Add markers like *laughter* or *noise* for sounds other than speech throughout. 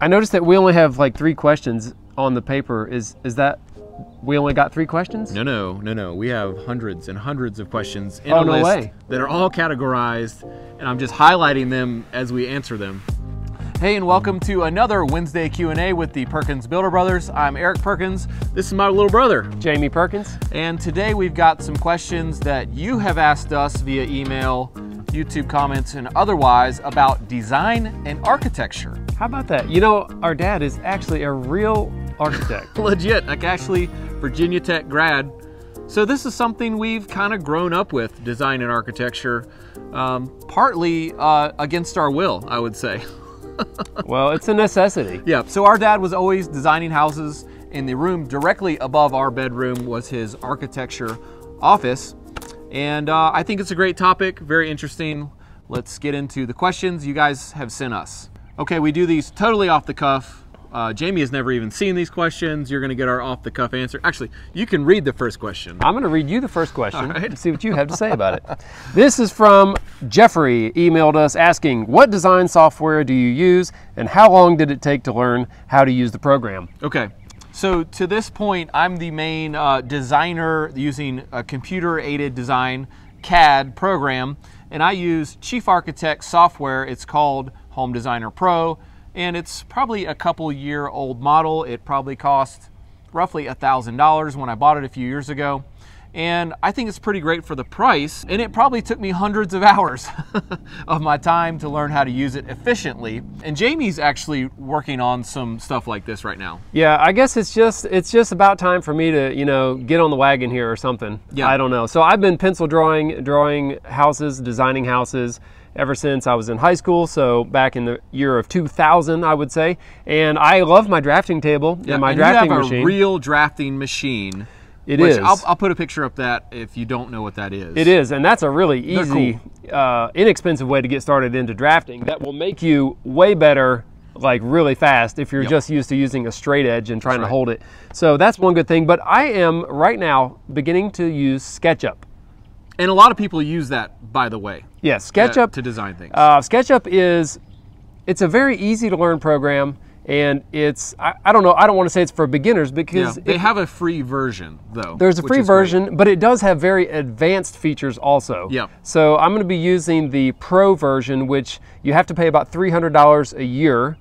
I noticed that we only have like three questions on the paper. Is is that we only got three questions? No, no, no, no. We have hundreds and hundreds of questions in Oh, a no list way. that are all categorized, and I'm just highlighting them as we answer them. Hey, and welcome to another Wednesday Q&A with the Perkins Builder Brothers. I'm Eric Perkins. This is my little brother. Jamie Perkins. And today we've got some questions that you have asked us via email, YouTube comments, and otherwise about design and architecture. How about that? You know, our dad is actually a real architect. *laughs* Legit, like actually Virginia Tech grad. So this is something we've kind of grown up with, design and architecture, um, partly uh, against our will, I would say. *laughs* well, it's a necessity. Yeah, so our dad was always designing houses. In the room directly above our bedroom was his architecture office. And uh, I think it's a great topic, very interesting. Let's get into the questions you guys have sent us. Okay, we do these totally off the cuff. Uh, Jamie has never even seen these questions. You're going to get our off the cuff answer. Actually, you can read the first question. I'm going to read you the first question right. and see what you have to say about it. *laughs* This is from Jeffrey, emailed us asking, What design software do you use and how long did it take to learn how to use the program? Okay, so to this point, I'm the main uh, designer using a computer aided design CAD program, and I use Chief Architect software. It's called Home Designer Pro, and it's probably a couple year old model. It probably cost roughly $1,000 when I bought it a few years ago. And I think it's pretty great for the price. And it probably took me hundreds of *laughs* hours of my time to learn how to use it efficiently. And Jamie's actually working on some stuff like this right now. Yeah, I guess it's just it's just about time for me to, you know, get on the wagon here or something. Yeah. I don't know. So I've been pencil drawing drawing houses, designing houses ever since I was in high school, so back in the year of 2000, I would say. And I love my drafting table and my and drafting you have machine. a real drafting machine. It which is. I'll, I'll put a picture up that if you don't know what that is. It is, and that's a really easy, uh, inexpensive way to get started into drafting that will make you way better, like really fast, if you're Yep. just used to using a straight edge and trying That's to hold it. So that's one good thing. But I am right now beginning to use SketchUp. And a lot of people use that, by the way, Yeah, uh, SketchUp. to design things. Uh, SketchUp is it's a very easy to learn program, and it's I, I don't know I don't want to say it's for beginners yeah, because they it- have a free version though. There's a free is great. version, but it does have very advanced features also. Yep. So I'm going to be using the pro version, which you have to pay about $300 a year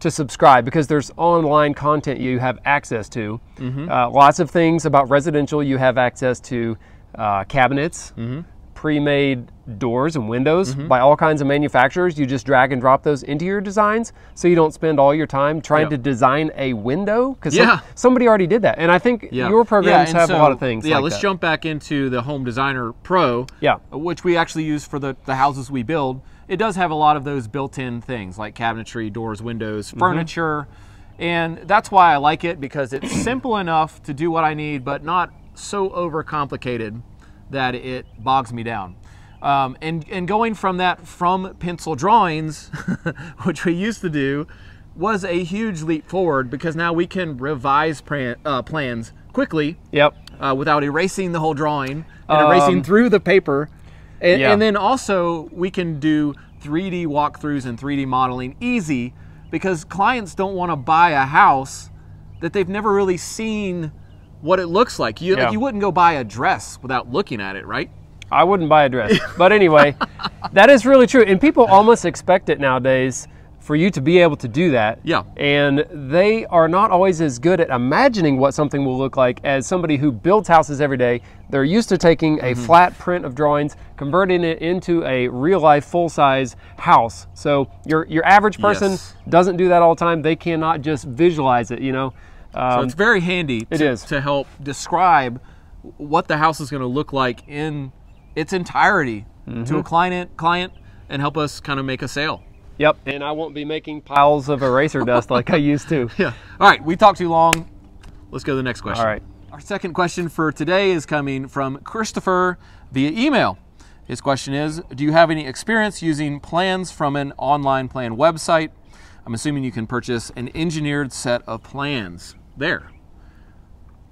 to subscribe because there's online content you have access to. Mm-hmm. Uh, lots of things about residential. You have access to uh, cabinets, Mm-hmm. pre-made doors and windows by all kinds of manufacturers. You just drag and drop those into your designs, so you don't spend all your time trying Yep. to design a window because Yeah. somebody already did that. And I think Yeah. your programs Yeah, have a lot of things. Yeah, like let's that. jump back into the Home Designer Pro. Yeah. Which we actually use for the, the houses we build. It does have a lot of those built-in things like cabinetry, doors, windows, Mm-hmm. furniture. And that's why I like it because it's simple enough to do what I need, but not so overcomplicated that it bogs me down. Um, and, and going from that from pencil drawings, *laughs* which we used to do, was a huge leap forward because now we can revise plan, uh, plans quickly Yep. uh, without erasing the whole drawing and erasing Um, through the paper. And, yeah. and then also we can do 3D walkthroughs and 3D modeling easy because clients don't want to buy a house that they've never really seen what it looks like. You, Yeah. you wouldn't go buy a dress without looking at it, right? I wouldn't buy a dress. *laughs* but anyway, that is really true. And people almost expect it nowadays for you to be able to do that. Yeah. And they are not always as good at imagining what something will look like as somebody who builds houses every day. They're used to taking a Mm-hmm. flat print of drawings, converting it into a real life full size house. So your your average person Yes. doesn't do that all the time. They cannot just visualize it, you know. So Um, it's very handy to, is. to help describe what the house is going to look like in its entirety Mm-hmm. to a client client and help us kind of make a sale. yep. And I won't be making piles of eraser dust like I used to. *laughs* Yeah. All right, we talked too long. Let's go to the next question. All right. Our second question for today is coming from Christopher via email. His question is Do you have any experience using plans from an online plan website? I'm assuming you can purchase an engineered set of plans there.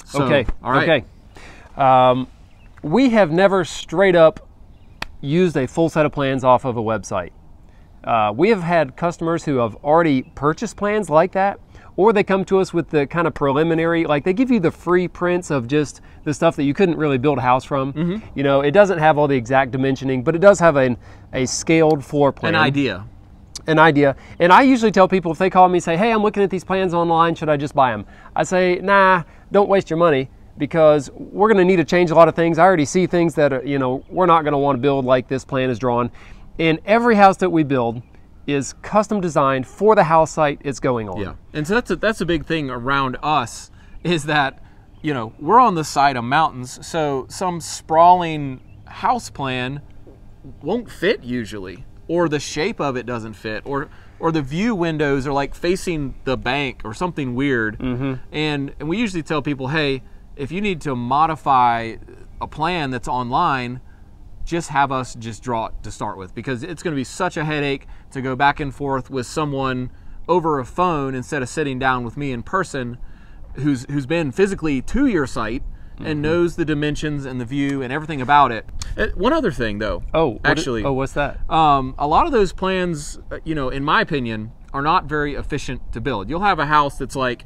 So, okay. All right. Okay. Um, we have never straight up used a full set of plans off of a website. Uh, we have had customers who have already purchased plans like that, or they come to us with the kind of preliminary, like they give you the free prints of just the stuff that you couldn't really build a house from. Mm-hmm. You know, it doesn't have all the exact dimensioning, but it does have an, a scaled floor plan An idea. An idea. And I usually tell people if they call me and say, "Hey, I'm looking at these plans online. Should I just buy them?" I say, "Nah, don't waste your money because we're going to need to change a lot of things. I already see things that are, you know we're not going to want to build like this plan is drawn. And every house that we build is custom designed for the house site it's going on. Yeah, and so that's a, that's a big thing around us is that you know we're on the side of mountains, so some sprawling house plan won't fit usually, or the shape of it doesn't fit, or or the view windows are like facing the bank or something weird. Mm-hmm. And and we usually tell people, hey, if you need to modify a plan that's online, just have us just draw it to start with because it's going to be such a headache to go back and forth with someone over a phone instead of sitting down with me in person who's who's been physically to your site Mm-hmm. and knows the dimensions and the view and everything about it. Uh, One other thing though. Oh, actually, oh, what's that? um, a lot of those plans, uh, you know, in my opinion, are not very efficient to build. You'll have a house that's like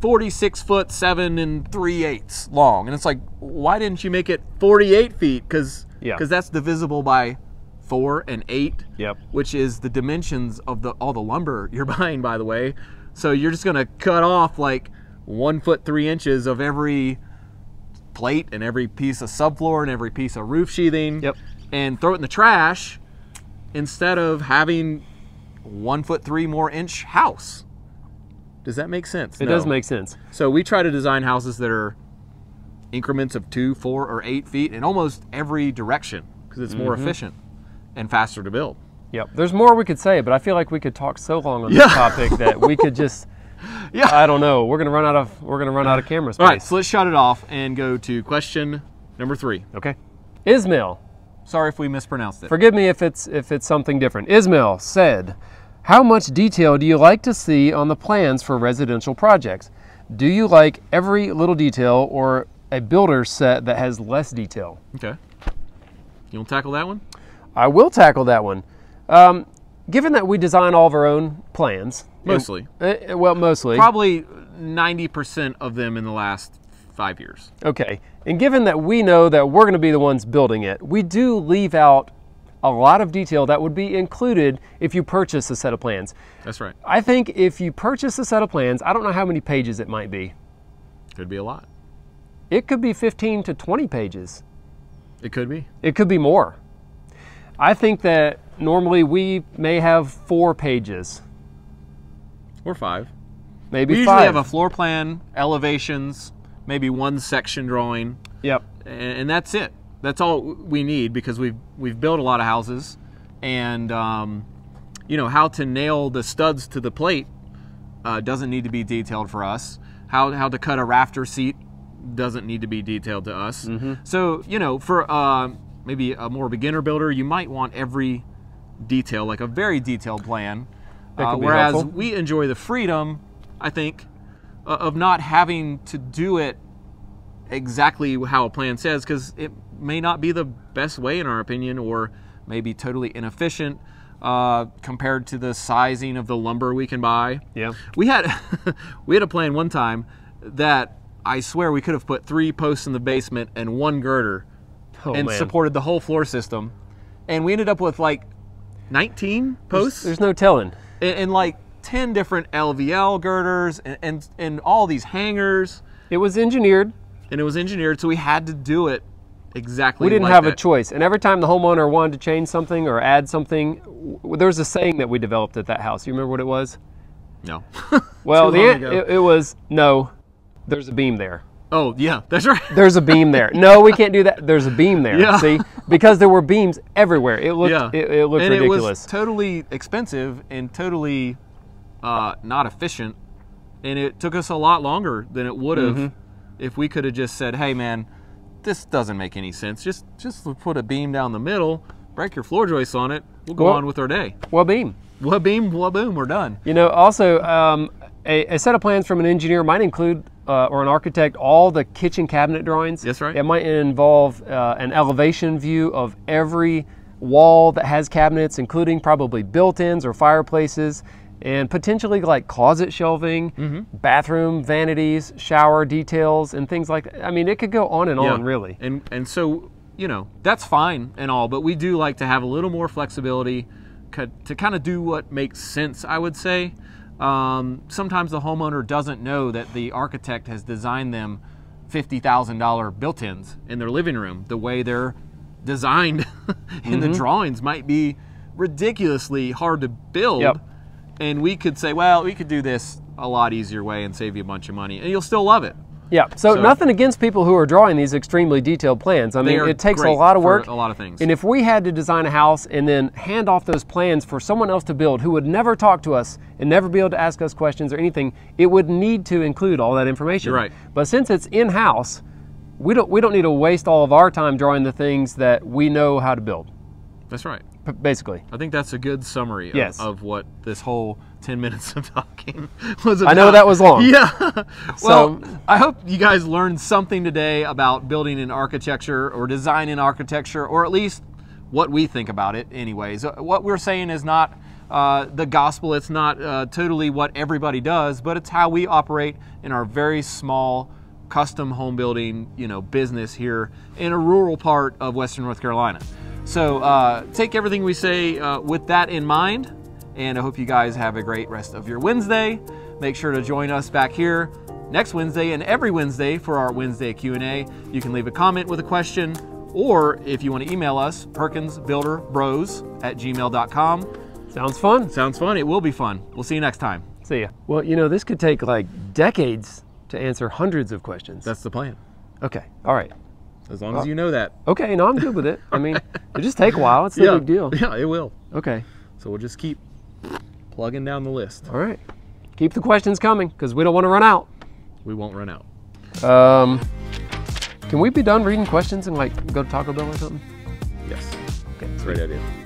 46 foot 7 and 3 eighths long. And it's like, why didn't you make it 48 feet? Because Yeah. that's divisible by 4 and 8, Yep. which is the dimensions of the all the lumber *laughs* you're buying, by the way. So you're just going to cut off like 1 foot 3 inches of every plate and every piece of subfloor and every piece of roof sheathing Yep. and throw it in the trash instead of having one foot three more inch house. Does that make sense? It does make sense. So we try to design houses that are increments of two, four, or eight feet in almost every direction because it's more mm-hmm. efficient and faster to build. Yep. There's more we could say, but I feel like we could talk so long on Yeah. this topic that we could just *laughs* Yeah. I don't know. We're gonna run out of we're gonna run out of camera space. All right, so let's shut it off and go to question number three. Okay. Ismael, Sorry if we mispronounced it. forgive me if it's if it's something different. Ismael said, "How much detail do you like to see on the plans for residential projects? Do you like every little detail or a builder set that has less detail?" okay. You want to tackle that one? I will tackle that one. Um, given that we design all of our own plans, Mostly. uh, well, mostly, Probably 90% of them in the last five years. Okay. And given that we know that we're going to be the ones building it, we do leave out a lot of detail that would be included if you purchase a set of plans. That's right. I think if you purchase a set of plans, I don't know how many pages it might be. Could be a lot. It could be 15 to 20 pages. It could be. It could be more. I think that normally we may have four pages, Or five. maybe We usually five. have a floor plan, elevations, maybe one section drawing, yep. and, and that's it. That's all we need because we've we've built a lot of houses, and um, you know how to nail the studs to the plate uh, doesn't need to be detailed for us. How how to cut a rafter seat doesn't need to be detailed to us. Mm-hmm. So you know for uh, maybe a more beginner builder, you might want every detail, like a very detailed plan. Uh, whereas helpful. we enjoy the freedom, I think, uh, of not having to do it exactly how a plan says because it may not be the best way in our opinion or may be totally inefficient uh, compared to the sizing of the lumber we can buy Yeah. we had *laughs* we had a plan one time that i swear we could have put three posts in the basement and one girder Oh, and man. supported the whole floor system and we ended up with like 19 posts There's no telling. and, and like 10 different lvl girders and, and and all these hangers It was engineered. and it was engineered, so we had to do it exactly. We didn't like have a choice. And every time the homeowner wanted to change something or add something, there was a saying that we developed at that house. You remember what it was? No. *laughs* Well, the, it, it was no. There's a beam there. Oh yeah, that's right. *laughs* There's a beam there. No, we can't do that. There's a beam there. Yeah. See, because there were beams everywhere. It looked. yeah, It, it looked and ridiculous. it was totally expensive and totally uh, not efficient, and it took us a lot longer than it would have Mm-hmm. if we could have just said, "Hey, man, this doesn't make any sense. Just just put a beam down the middle, break your floor joists on it. We'll go Well- on with our day. well, beam. What beam? What boom? We're done. You know, also um, a, a set of plans from an engineer might include uh, or an architect all the kitchen cabinet drawings. That's right. It might involve uh, an elevation view of every wall that has cabinets, including probably built-ins or fireplaces, and potentially like closet shelving, Mm-hmm. bathroom vanities, shower details, and things like that. I mean, it could go on and on, really. And and so you know that's fine and all, but we do like to have a little more flexibility to kind of do what makes sense. I would say. Um, sometimes the homeowner doesn't know that the architect has designed them fifty thousand dollar built-ins in their living room. The way they're designed *laughs* in Mm-hmm. the drawings might be ridiculously hard to build. Yep. And we could say, well, we could do this a lot easier way and save you a bunch of money, and you'll still love it. Yeah. So, So- nothing against people who are drawing these extremely detailed plans. I mean, it takes a lot of work, a lot of things. And if we had to design a house and then hand off those plans for someone else to build, who would never talk to us and never be able to ask us questions or anything, it would need to include all that information. You're right. But since it's in house, we don't we don't need to waste all of our time drawing the things that we know how to build. That's right. P- Basically. I think that's a good summary of, Yes. of what this whole 10 minutes of talking *laughs* was about. I know that was long. Yeah. *laughs* well, So- I hope you guys learned something today about building in architecture or design in architecture, or at least what we think about it, anyways. Uh, What we're saying is not uh, the gospel, it's not uh, totally what everybody does, but it's how we operate in our very small custom home building you know business here in a rural part of western north carolina so uh, take everything we say uh, with that in mind and i hope you guys have a great rest of your wednesday make sure to join us back here next wednesday and every wednesday for our wednesday q&a you can leave a comment with a question or if you want to email us perkinsbuilderbros at gmail.com Sounds fun. sounds fun it will be fun we'll see you next time See ya. Well, you know, this could take like decades to answer hundreds of questions. that's the plan okay. All right. As long as you know that Okay, no, I'm good with it. I mean, *laughs* it just take a while. It's no yeah big deal. yeah it will Okay. So we'll just keep plugging down the list. All right. Keep the questions coming because we don't want to run out. We won't run out. Um, can we be done reading questions and like go to Taco Bell or something? Yes. Okay. That's a great idea.